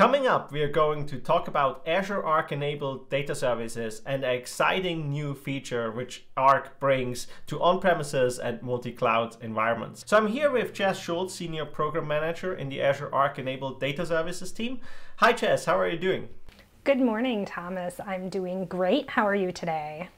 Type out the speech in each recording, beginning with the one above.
Coming up, we are going to talk about Azure Arc enabled data services and an exciting new feature which Arc brings to on premises and multi cloud environments. So I'm here with Jess Schultz, Senior Program Manager in the Azure Arc enabled data services team. Hi, Jess, how are you doing? Good morning, Thomas. I'm doing great. How are you today?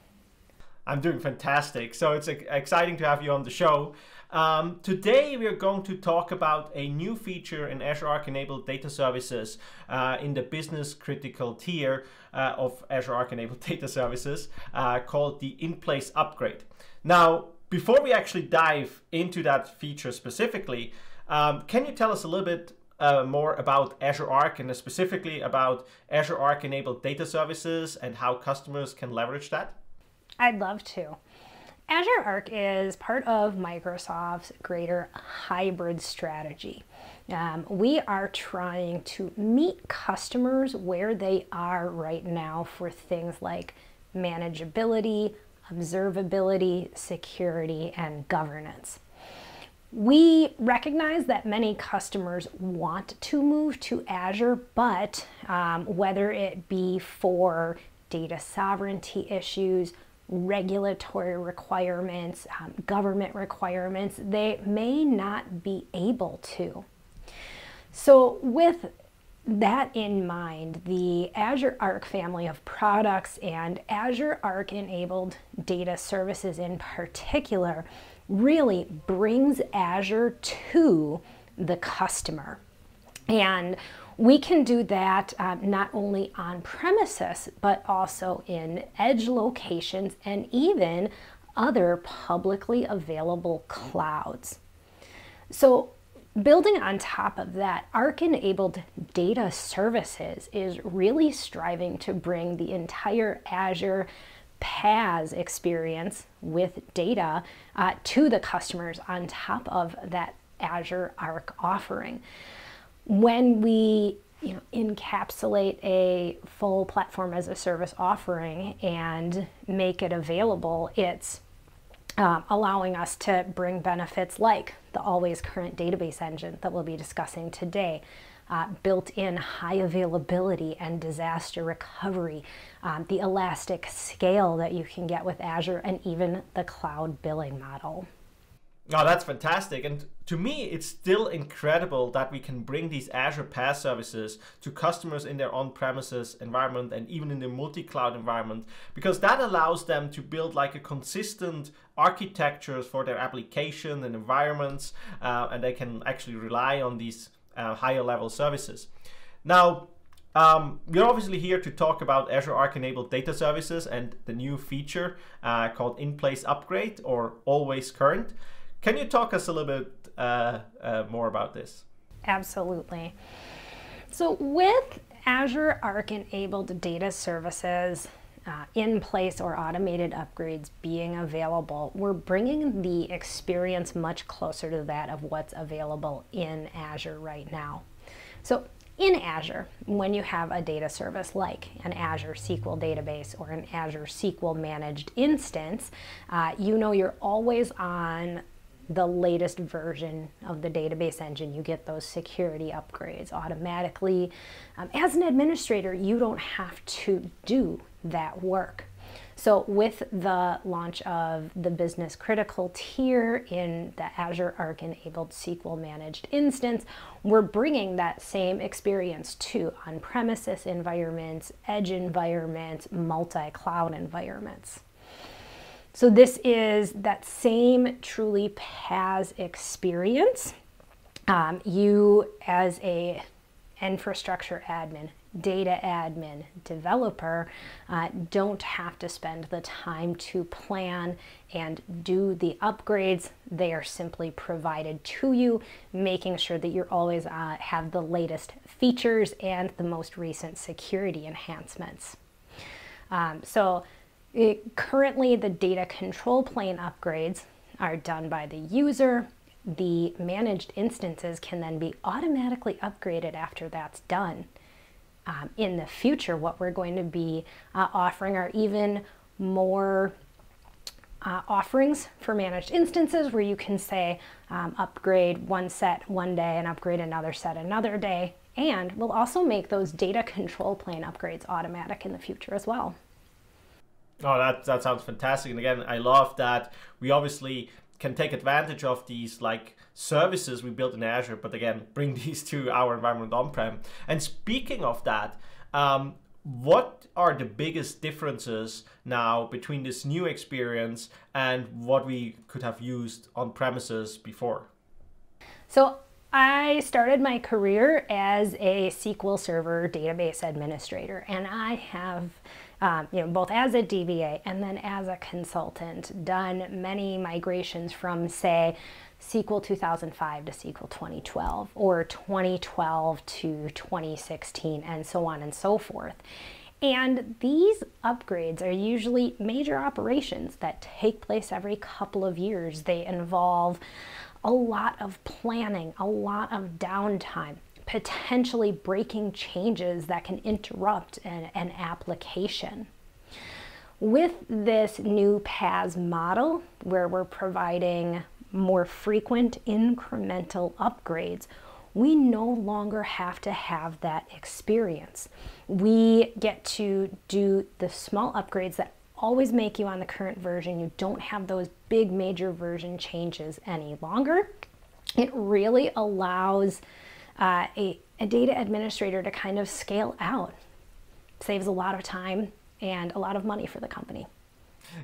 I'm doing fantastic. So it's exciting to have you on the show. Um, today we are going to talk about a new feature in Azure Arc enabled data services uh, in the business critical tier uh, of Azure Arc enabled data services uh, called the in-place upgrade. Now, before we actually dive into that feature specifically, um, can you tell us a little bit uh, more about Azure Arc and specifically about Azure Arc enabled data services and how customers can leverage that? I'd love to. Azure Arc is part of Microsoft's greater hybrid strategy. Um, we are trying to meet customers where they are right now for things like manageability, observability, security, and governance. We recognize that many customers want to move to Azure, but um, whether it be for data sovereignty issues, regulatory requirements, um, government requirements, they may not be able to. So, with that in mind, the Azure Arc family of products and Azure Arc enabled data services in particular really brings Azure to the customer. And we can do that um, not only on premises, but also in edge locations and even other publicly available clouds. So building on top of that, Arc-enabled data services is really striving to bring the entire Azure PaaS experience with data uh, to the customers on top of that Azure Arc offering when we you know, encapsulate a full platform as a service offering and make it available, it's um, allowing us to bring benefits like the always current database engine that we'll be discussing today, uh, built in high availability and disaster recovery, um, the elastic scale that you can get with Azure, and even the cloud billing model. Oh, that's fantastic. And to me, it's still incredible that we can bring these Azure PaaS services to customers in their on-premises environment and even in the multi-cloud environment, because that allows them to build like a consistent architectures for their application and environments, uh, and they can actually rely on these uh, higher level services. Now, um, we're obviously here to talk about Azure Arc enabled data services and the new feature uh, called in place upgrade or always current. Can you talk us a little bit uh, uh, more about this? Absolutely. So with Azure Arc enabled data services uh, in place or automated upgrades being available, we're bringing the experience much closer to that of what's available in Azure right now. So in Azure, when you have a data service like an Azure SQL database or an Azure SQL managed instance, uh, you know you're always on the latest version of the database engine. You get those security upgrades automatically. Um, as an administrator, you don't have to do that work. So with the launch of the business critical tier in the Azure Arc enabled SQL managed instance, we're bringing that same experience to on-premises environments, edge environments, multi-cloud environments. So this is that same truly PaaS experience. Um, you as a infrastructure admin, data admin, developer, uh, don't have to spend the time to plan and do the upgrades. They are simply provided to you, making sure that you always uh, have the latest features and the most recent security enhancements. Um, so it, currently, the data control plane upgrades are done by the user. The managed instances can then be automatically upgraded after that's done. Um, in the future, what we're going to be uh, offering are even more uh, offerings for managed instances where you can say um, upgrade one set one day and upgrade another set another day And we'll also make those data control plane upgrades automatic in the future as well. Oh, that, that sounds fantastic. And again, I love that we obviously can take advantage of these like services we built in Azure, but again, bring these to our environment on-prem. And speaking of that, um, what are the biggest differences now between this new experience and what we could have used on premises before? So I started my career as a SQL Server database administrator, and I have, um, you know, both as a DBA and then as a consultant, done many migrations from, say, SQL 2005 to SQL 2012 or 2012 to 2016 and so on and so forth. And these upgrades are usually major operations that take place every couple of years. They involve a lot of planning, a lot of downtime, potentially breaking changes that can interrupt an, an application. With this new PaaS model, where we're providing more frequent incremental upgrades, we no longer have to have that experience. We get to do the small upgrades that always make you on the current version. You don't have those big major version changes any longer. It really allows uh, a, a data administrator to kind of scale out. Saves a lot of time and a lot of money for the company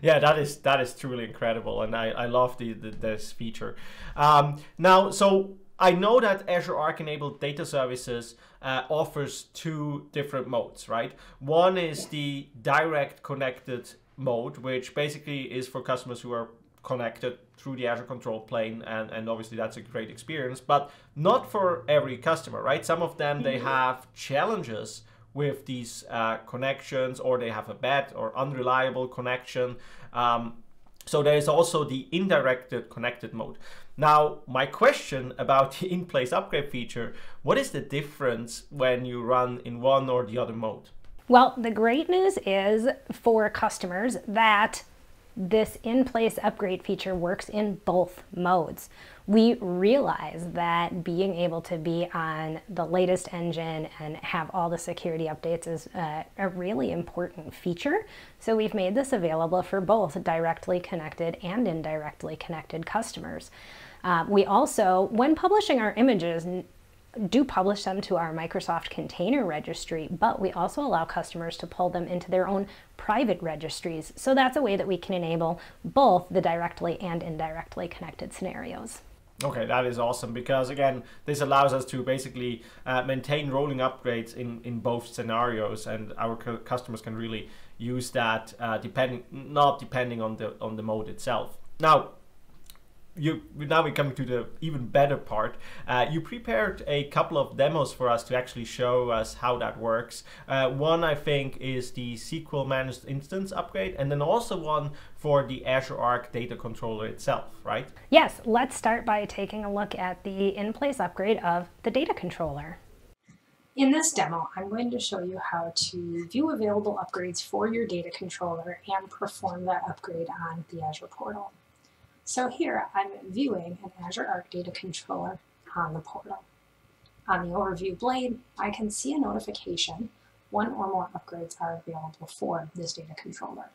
yeah that is that is truly incredible and i, I love the, the this feature um, now so I know that Azure Arc enabled data services uh, offers two different modes, right? One is the direct connected mode, which basically is for customers who are connected through the Azure control plane and, and obviously that's a great experience, but not for every customer, right? Some of them, they mm-hmm. have challenges with these uh, connections or they have a bad or unreliable connection. Um, so there is also the indirect connected mode. Now, my question about the in-place upgrade feature, what is the difference when you run in one or the other mode? Well, the great news is for customers that this in-place upgrade feature works in both modes. We realize that being able to be on the latest engine and have all the security updates is uh, a really important feature. So we've made this available for both directly connected and indirectly connected customers. Uh, we also, when publishing our images, do publish them to our Microsoft Container Registry, but we also allow customers to pull them into their own private registries. So that's a way that we can enable both the directly and indirectly connected scenarios. Okay, that is awesome because again, this allows us to basically uh, maintain rolling upgrades in, in both scenarios, and our customers can really use that uh, depending not depending on the on the mode itself. Now, you now we're coming to the even better part. Uh, you prepared a couple of demos for us to actually show us how that works. Uh, one I think is the SQL managed instance upgrade, and then also one for the Azure Arc data controller itself, right? Yes. Let's start by taking a look at the in-place upgrade of the data controller. In this demo, I'm going to show you how to view available upgrades for your data controller and perform that upgrade on the Azure portal. So here I'm viewing an Azure Arc Data Controller on the portal. On the Overview blade, I can see a notification one or more upgrades are available for this data controller.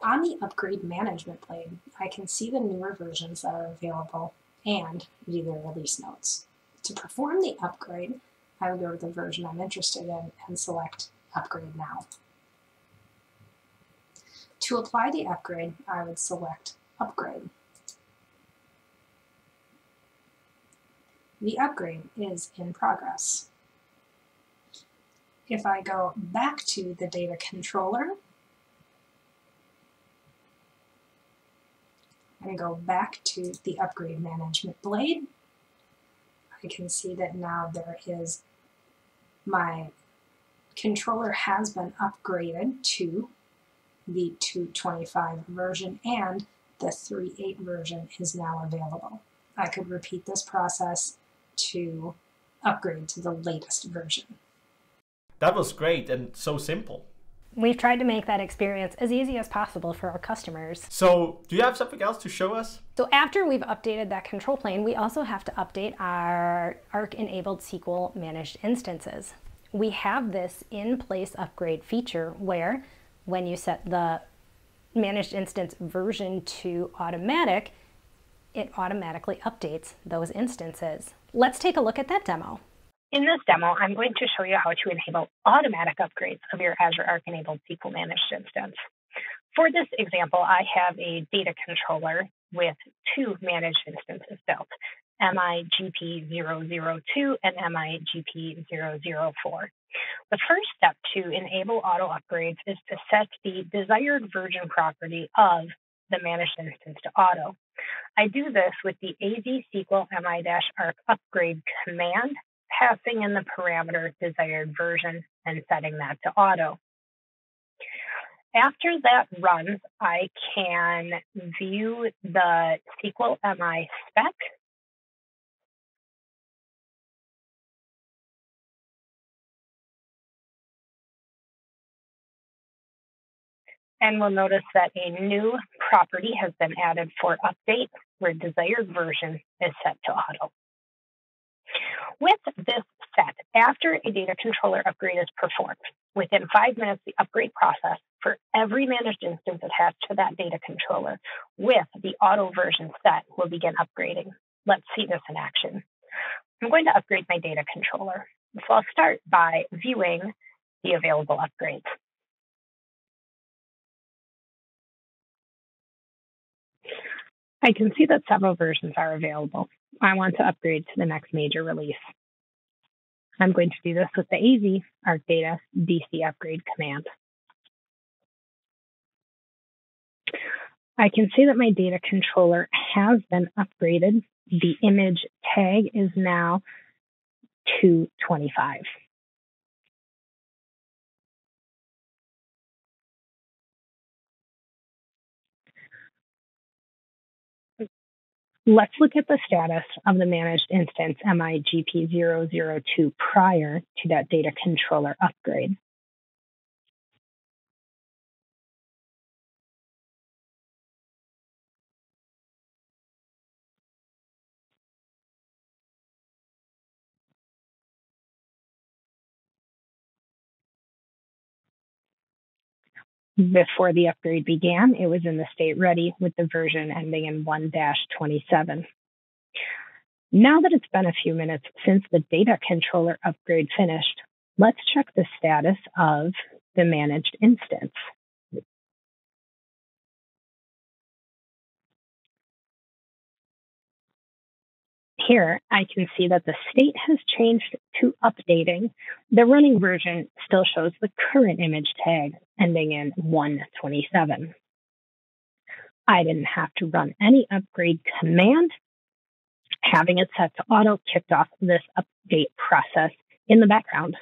On the Upgrade Management blade, I can see the newer versions that are available and view their release notes. To perform the upgrade, I will go to the version I'm interested in and select Upgrade Now. To apply the upgrade, I would select Upgrade. The upgrade is in progress. If I go back to the data controller and go back to the upgrade management blade, I can see that now there is my controller has been upgraded to the 225 version and the 3.8 version is now available. I could repeat this process to upgrade to the latest version. That was great and so simple. We've tried to make that experience as easy as possible for our customers. So, do you have something else to show us? So, after we've updated that control plane, we also have to update our Arc enabled SQL managed instances. We have this in place upgrade feature where when you set the managed instance version to automatic, it automatically updates those instances. Let's take a look at that demo. In this demo, I'm going to show you how to enable automatic upgrades of your Azure Arc enabled SQL managed instance. For this example, I have a data controller with two managed instances built, MIGP002 and MIGP004. The first step to enable auto upgrades is to set the desired version property of the managed instance to auto. I do this with the AZ SQL mi-arc upgrade command passing in the parameter desired version and setting that to auto. After that runs, I can view the SQL MI spec. And we'll notice that a new property has been added for update where desired version is set to auto. With this set, after a data controller upgrade is performed, within five minutes, the upgrade process for every managed instance attached to that data controller with the auto version set will begin upgrading. Let's see this in action. I'm going to upgrade my data controller. So I'll start by viewing the available upgrades. I can see that several versions are available. I want to upgrade to the next major release. I'm going to do this with the AZ ArcData DC upgrade command. I can see that my data controller has been upgraded. The image tag is now 225. Let's look at the status of the managed instance MIGP002 prior to that data controller upgrade. Before the upgrade began, it was in the state ready with the version ending in 1 27. Now that it's been a few minutes since the data controller upgrade finished, let's check the status of the managed instance. Here, I can see that the state has changed to updating. The running version still shows the current image tag ending in 127. I didn't have to run any upgrade command. Having it set to auto kicked off this update process in the background.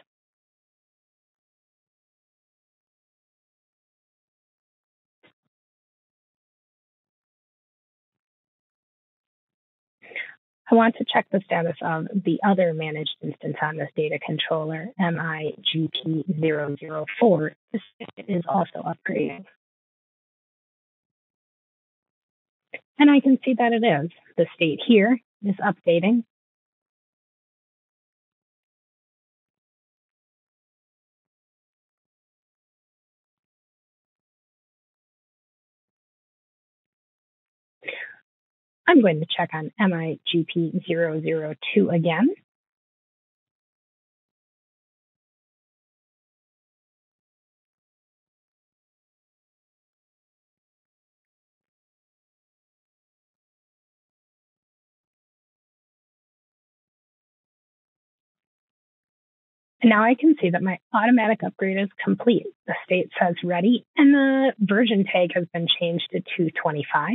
I want to check the status of the other managed instance on this data controller, MIGP004. This is also upgrading. And I can see that it is. The state here is updating. I'm going to check on MIGP002 again. And now I can see that my automatic upgrade is complete. The state says ready and the version tag has been changed to 225.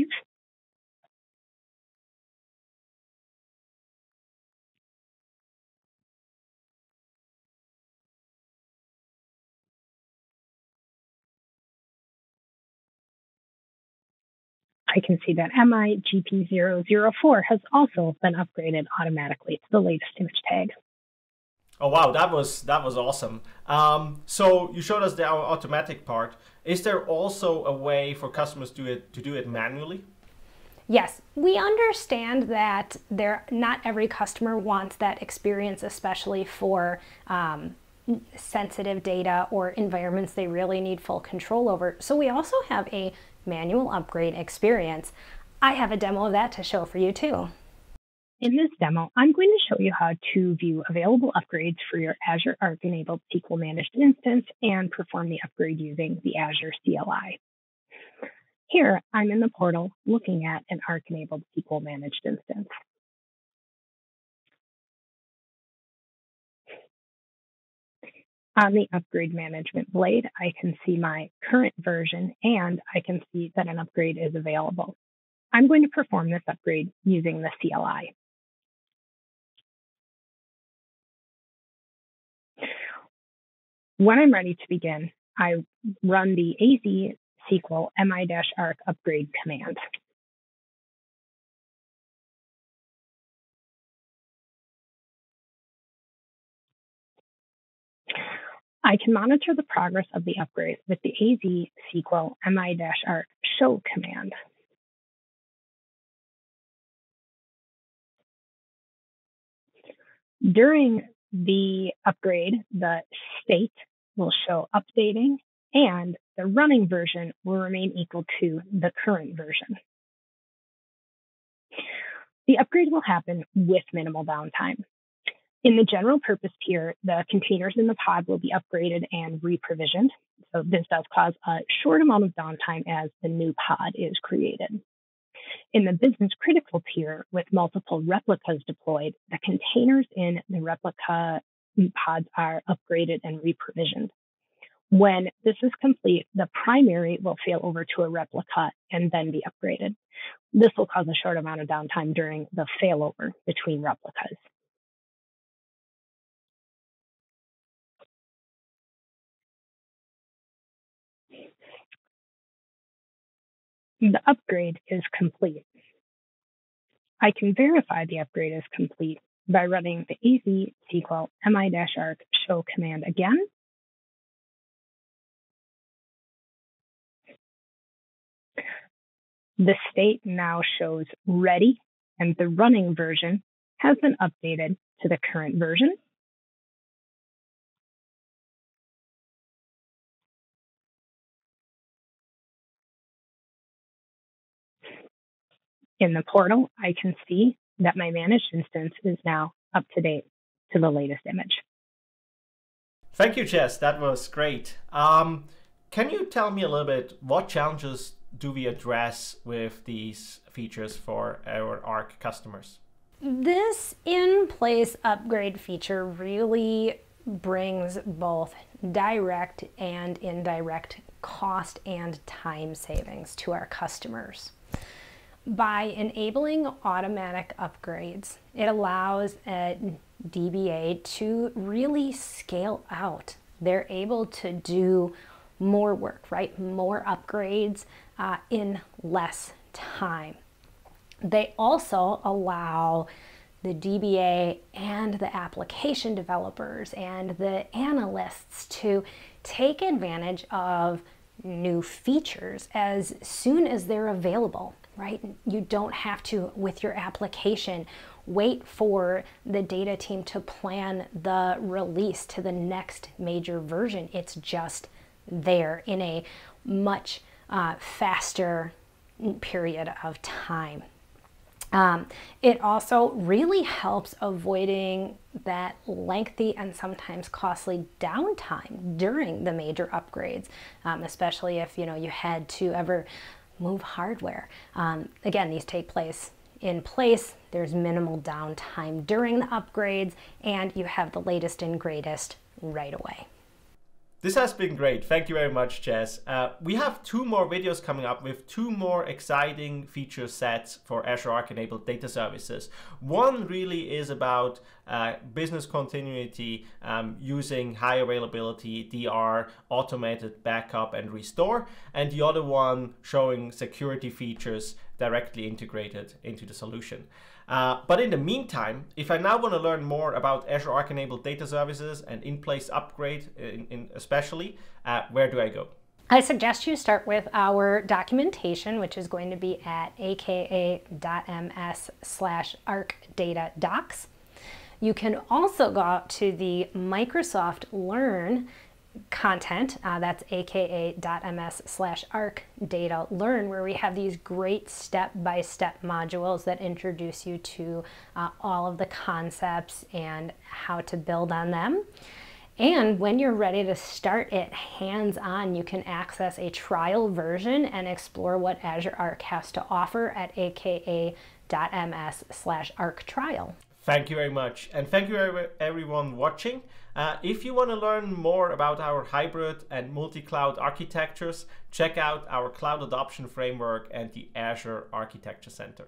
I can see that MIGP004 has also been upgraded automatically to the latest image tag. Oh wow, that was that was awesome. Um, so you showed us the automatic part. Is there also a way for customers to do it to do it manually? Yes, we understand that there not every customer wants that experience, especially for um, sensitive data or environments they really need full control over. So we also have a manual upgrade experience. I have a demo of that to show for you too. In this demo, I'm going to show you how to view available upgrades for your Azure Arc enabled SQL managed instance and perform the upgrade using the Azure CLI. Here, I'm in the portal looking at an Arc enabled SQL managed instance. On the upgrade management blade, I can see my current version and I can see that an upgrade is available. I'm going to perform this upgrade using the CLI. When I'm ready to begin, I run the AZ SQL mi-arc upgrade command. I can monitor the progress of the upgrade with the AZ SQL mi-arc show command. During the upgrade, the state will show updating and the running version will remain equal to the current version. The upgrade will happen with minimal downtime. In the general purpose tier, the containers in the pod will be upgraded and re-provisioned. So this does cause a short amount of downtime as the new pod is created. In the business critical tier with multiple replicas deployed, the containers in the replica pods are upgraded and re-provisioned. When this is complete, the primary will fail over to a replica and then be upgraded. This will cause a short amount of downtime during the failover between replicas. The upgrade is complete. I can verify the upgrade is complete by running the AZ SQL mi-arc show command again The state now shows ready and the running version has been updated to the current version. In the portal, I can see that my managed instance is now up to date to the latest image. Thank you, Jess. That was great. Um, can you tell me a little bit what challenges do we address with these features for our ARC customers? This in place upgrade feature really brings both direct and indirect cost and time savings to our customers. By enabling automatic upgrades, it allows a DBA to really scale out. They're able to do more work, right? More upgrades uh, in less time. They also allow the DBA and the application developers and the analysts to take advantage of new features as soon as they're available, right? You don't have to, with your application, wait for the data team to plan the release to the next major version. It's just there in a much uh, faster period of time. Um, it also really helps avoiding that lengthy and sometimes costly downtime during the major upgrades, um, especially if you know you had to ever move hardware. Um, again, these take place in place. There's minimal downtime during the upgrades, and you have the latest and greatest right away. This has been great. Thank you very much, Jess. Uh, we have two more videos coming up with two more exciting feature sets for Azure Arc enabled data services. One really is about uh, business continuity um, using high availability DR, automated backup and restore, and the other one showing security features directly integrated into the solution. Uh, but in the meantime, if I now want to learn more about Azure Arc enabled data services and in-place upgrade in, in especially, uh, where do I go? I suggest you start with our documentation, which is going to be at aka.ms slash arcdatadocs. You can also go out to the Microsoft Learn content, uh, that's aka.ms slash arc data learn, where we have these great step-by-step -step modules that introduce you to uh, all of the concepts and how to build on them. And when you're ready to start it hands-on, you can access a trial version and explore what Azure Arc has to offer at aka.ms slash arc trial. Thank you very much. And thank you everyone watching. Uh, if you want to learn more about our hybrid and multi-cloud architectures, check out our Cloud Adoption Framework and the Azure Architecture Center.